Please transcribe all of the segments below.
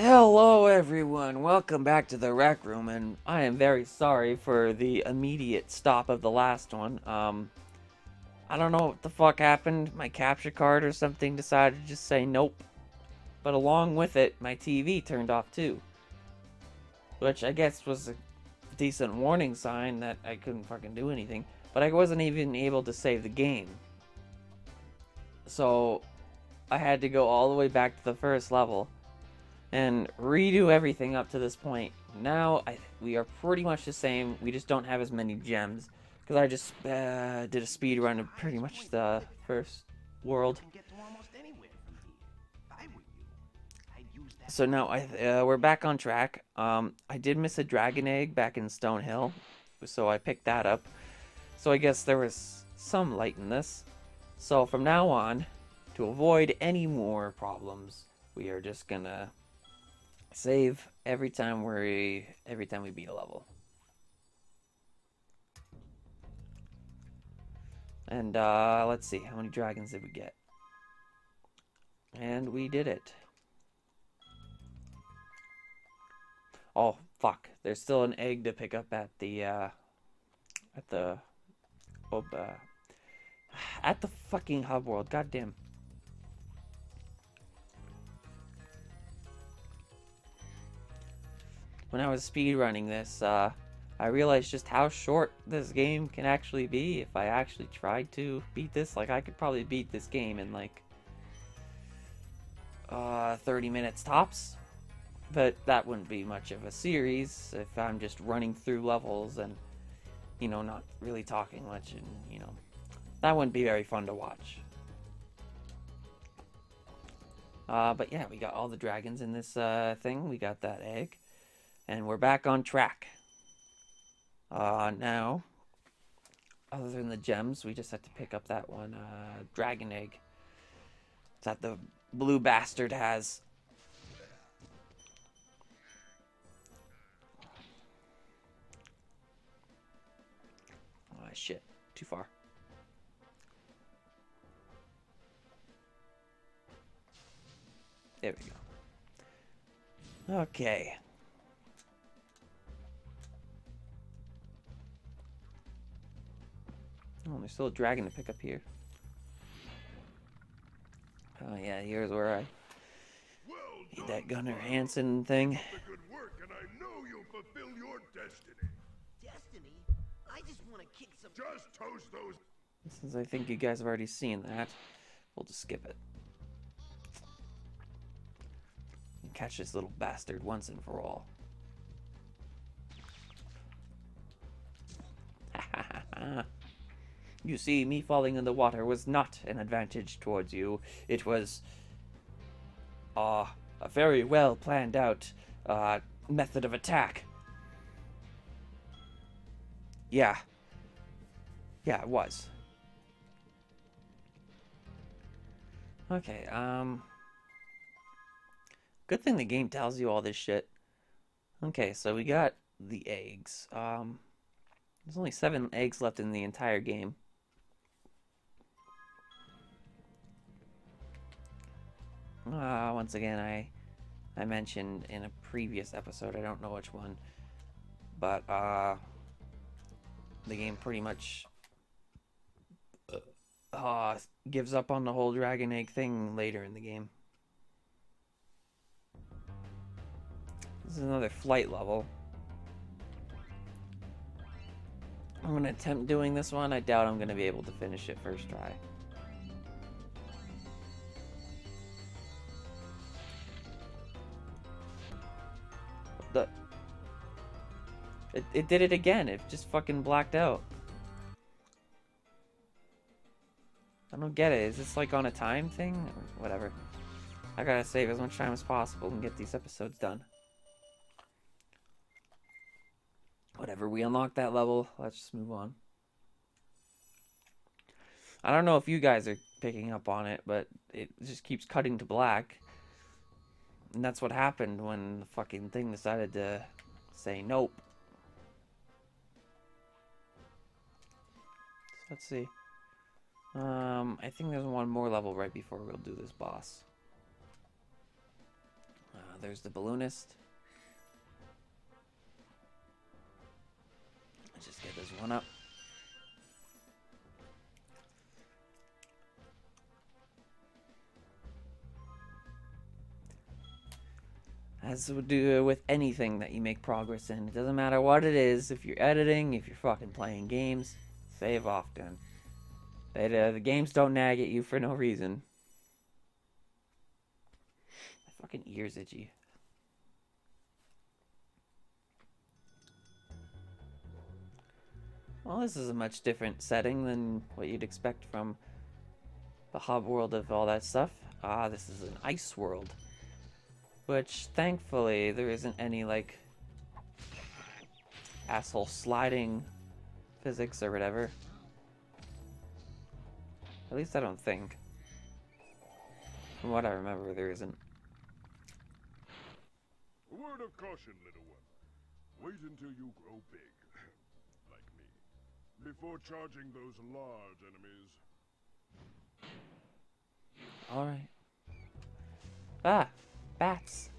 Hello, everyone. Welcome back to the rec room, and I am very sorry for the immediate stop of the last one. Um, I don't know what the fuck happened. My capture card or something decided to just say nope. But along with it, my TV turned off too. Which I guess was a decent warning sign that I couldn't fucking do anything. But I wasn't even able to save the game. So I had to go all the way back to the first level and redo everything up to this point. Now I, we are pretty much the same. We just don't have as many gems because I just uh, did a speed run of pretty much the first world. So now I uh, we're back on track. Um, I did miss a dragon egg back in Stonehill, so I picked that up. So I guess there was some light in this. So from now on, to avoid any more problems, we are just gonna save every time we every time we beat a level. And uh, let's see, how many dragons did we get? And we did it. Oh, fuck. There's still an egg to pick up at the, uh, at the, oh, uh, at the fucking hub world. Goddamn. When I was speedrunning this, uh, I realized just how short this game can actually be if I actually tried to beat this. Like, I could probably beat this game in, like, uh, 30 minutes tops. But that wouldn't be much of a series if I'm just running through levels and, you know, not really talking much and, you know, that wouldn't be very fun to watch. Uh, but yeah, we got all the dragons in this uh, thing. We got that egg. And we're back on track. Uh, now, other than the gems, we just have to pick up that one uh, dragon egg that the blue bastard has. Oh, shit. Too far. There we go. Okay. Oh, there's still a dragon to pick up here. Oh yeah, here's where I well need that Gunnar Hansen thing. Good work, and I know you'll fulfill your destiny. Destiny? I just want to kick some. Just toast those. Since I think you guys have already seen that, we'll just skip it. And catch this little bastard once and for all. You see, me falling in the water was not an advantage towards you. It was uh, a very well planned out uh, method of attack. Yeah. Yeah, it was. Okay, um... Good thing the game tells you all this shit. Okay, so we got the eggs. Um, there's only seven eggs left in the entire game. Uh, once again, I I mentioned in a previous episode, I don't know which one, but uh, the game pretty much uh, gives up on the whole dragon egg thing later in the game. This is another flight level. I'm gonna attempt doing this one. I doubt I'm gonna be able to finish it first try. The... It, it did it again. It just fucking blacked out. I don't get it. Is this like on a time thing? Whatever. I gotta save as much time as possible and get these episodes done. Whatever, we unlock that level. Let's just move on. I don't know if you guys are picking up on it, but it just keeps cutting to black. And that's what happened when the fucking thing decided to say nope. So let's see. Um, I think there's one more level right before we'll do this boss. Uh, there's the balloonist. Let's just get this one up. As would do with anything that you make progress in. It doesn't matter what it is. If you're editing, if you're fucking playing games, save often. They, uh, the games don't nag at you for no reason. My fucking ears itchy. Well, this is a much different setting than what you'd expect from the hub world of all that stuff. Ah, this is an ice world. Which, thankfully, there isn't any, like, asshole sliding physics or whatever. At least I don't think. From what I remember, there isn't. A word of caution, little one. Wait until you grow big. like me. Before charging those large enemies. Alright. Ah! Bats!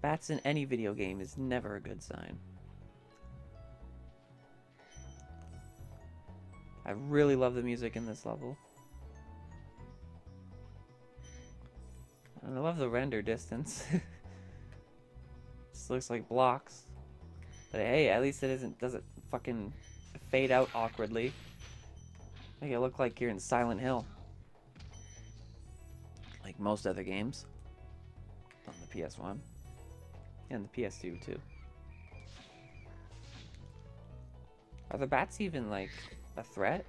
Bats in any video game is never a good sign. I really love the music in this level. And I love the render distance. this looks like blocks. But hey, at least it isn't doesn't fucking fade out awkwardly. Make it look like you're in Silent Hill. Like most other games. On the PS1. And the PS2 too. Are the bats even like a threat?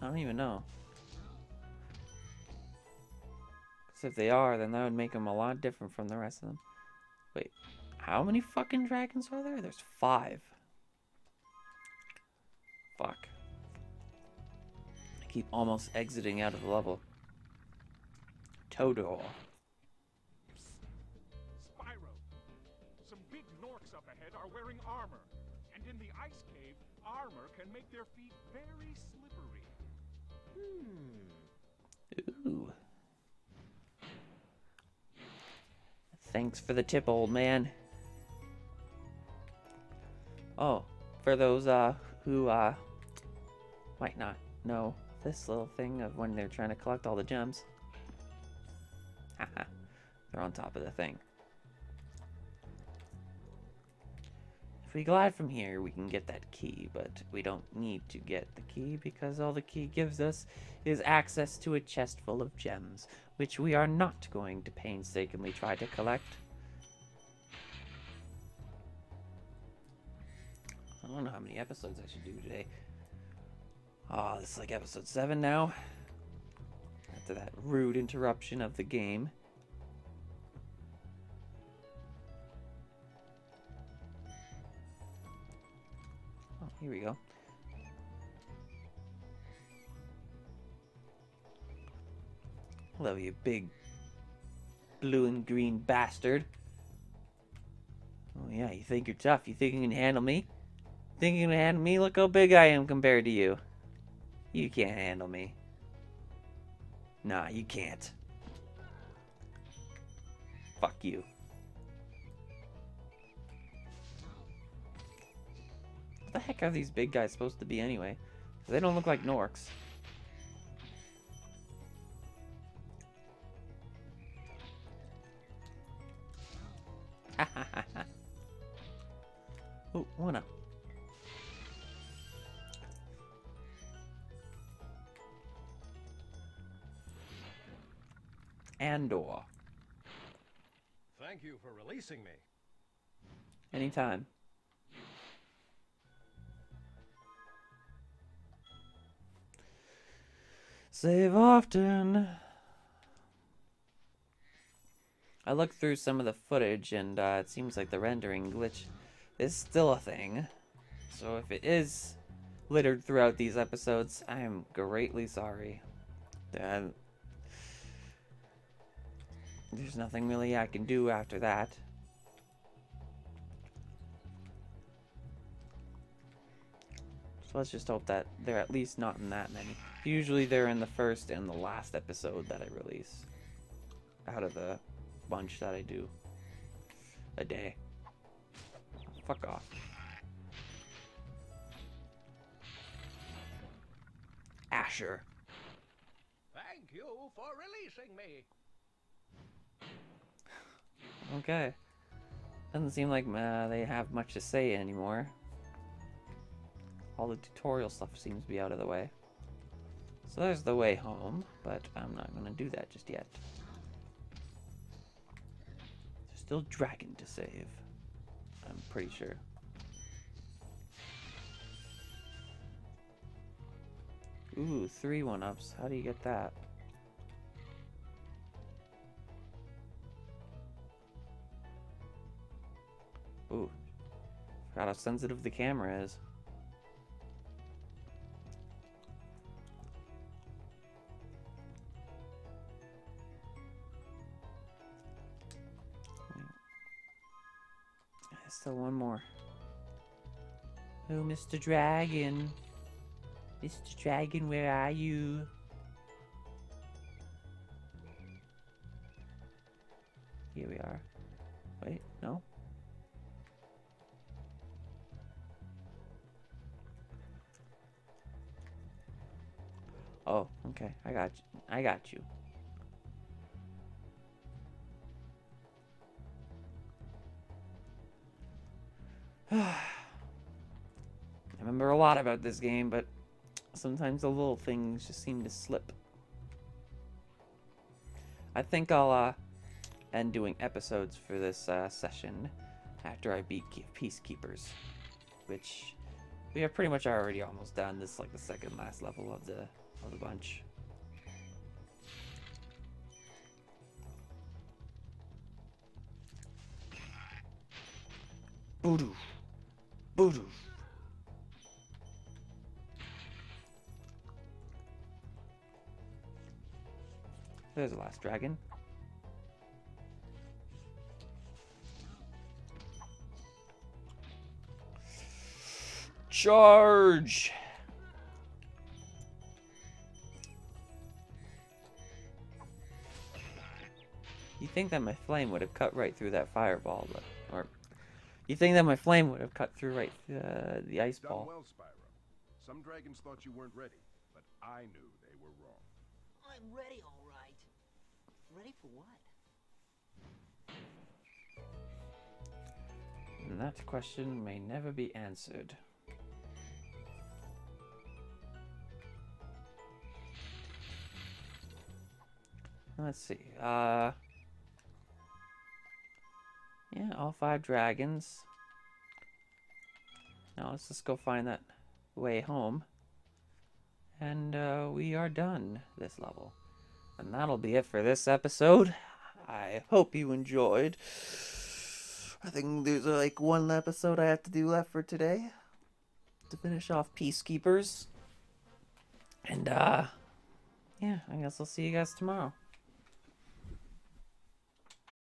I don't even know. Because if they are, then that would make them a lot different from the rest of them. Wait, how many fucking dragons are there? There's five. Fuck. I keep almost exiting out of the level. Todor. Spyro, some big Gnorcs up ahead are wearing armor. And in the ice cave, armor can make their feet very slippery. Ooh. Thanks for the tip, old man. Oh, for those uh who uh might not know this little thing of when they're trying to collect all the gems. They're on top of the thing. If we glide from here, we can get that key, but we don't need to get the key because all the key gives us is access to a chest full of gems, which we are not going to painstakingly try to collect. I don't know how many episodes I should do today. Ah, this is like episode 7 now. After that rude interruption of the game. Oh, here we go. Hello, you big blue and green bastard. Oh yeah, you think you're tough. You think you can handle me? Think you can handle me? Look how big I am compared to you. You can't handle me. Nah, you can't. Fuck you. What the heck are these big guys supposed to be anyway? they don't look like Gnorcs. Releasing me. Anytime. Save often. I looked through some of the footage and uh, it seems like the rendering glitch is still a thing. So if it is littered throughout these episodes, I am greatly sorry. Uh, there's nothing really I can do after that. So let's just hope that they're at least not in that many. Usually they're in the first and the last episode that I release. out of the bunch that I do a day. Fuck off. Asher. Thank you for releasing me. Okay. Doesn't seem like uh, they have much to say anymore. All the tutorial stuff seems to be out of the way. So there's the way home, but I'm not going to do that just yet. There's still dragon to save. I'm pretty sure. Ooh, three one-ups. How do you get that? Ooh. Forgot how sensitive the camera is. Still one more. Oh, Mr. Dragon. Mr. Dragon, where are you? Here we are. Wait, no? Oh, okay. I got you. I got you. I remember a lot about this game, but sometimes the little things just seem to slip. I think I'll uh, end doing episodes for this uh, session after I beat Peacekeepers, which we have pretty much already almost done. This is like the second last level of the of the bunch. Voodoo. Voodoo. There's the last dragon. Charge! You think that my flame would have cut right through that fireball, but, you think that my flame would have cut through right uh, the ice Done ball? well, Spyro. Some dragons thought you weren't ready, but I knew they were wrong. I'm ready, all right. Ready for what? And that question may never be answered. Let's see. Uh, yeah, all five dragons. Now let's just go find that way home. And uh, we are done this level. And that'll be it for this episode. I hope you enjoyed. I think there's uh, like one episode I have to do left for today to finish off Peacekeepers. And uh yeah, I guess I'll see you guys tomorrow.